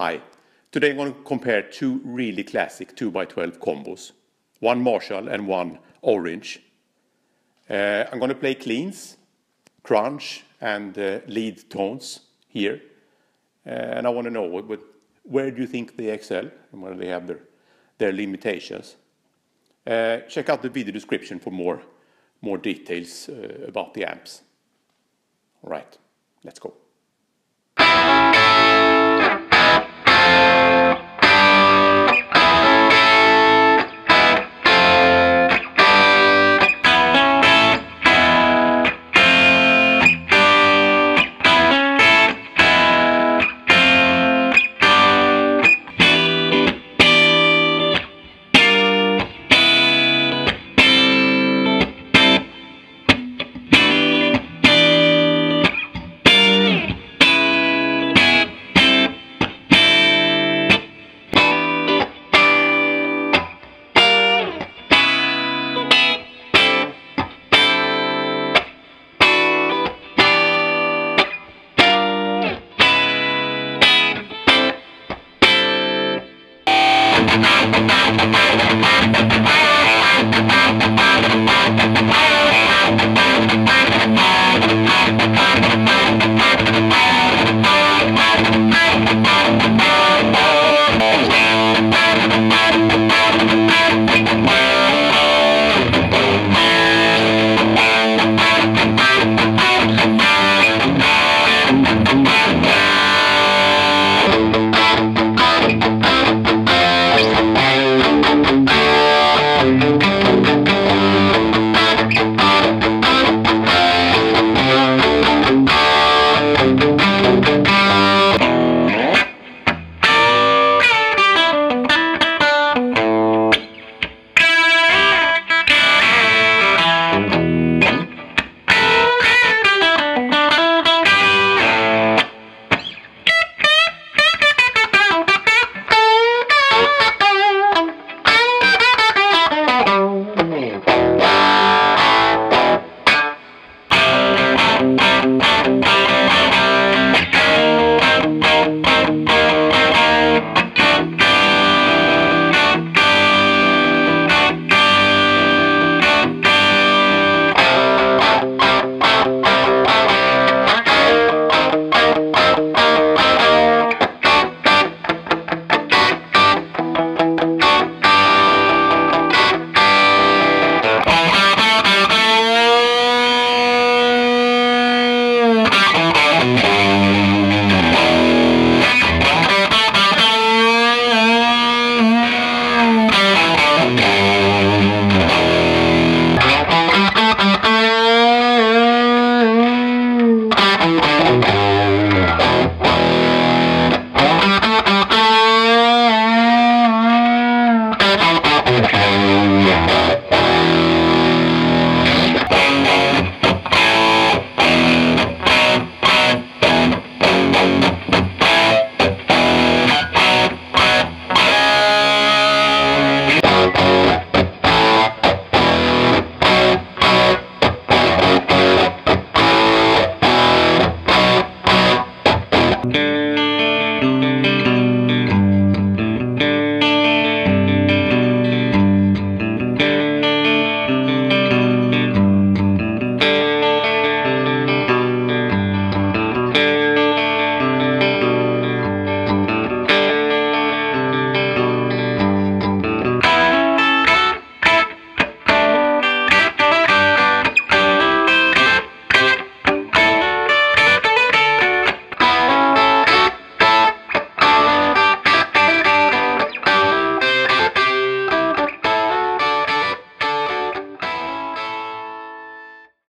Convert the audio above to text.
Hi. Today I'm going to compare two really classic 2x12 combos, one Marshall and one Orange. Uh, I'm going to play cleans, crunch and uh, lead tones here. Uh, and I want to know what, what, where do you think they excel and where they have their, their limitations. Uh, check out the video description for more, more details uh, about the amps. All right, let's go. Thank you.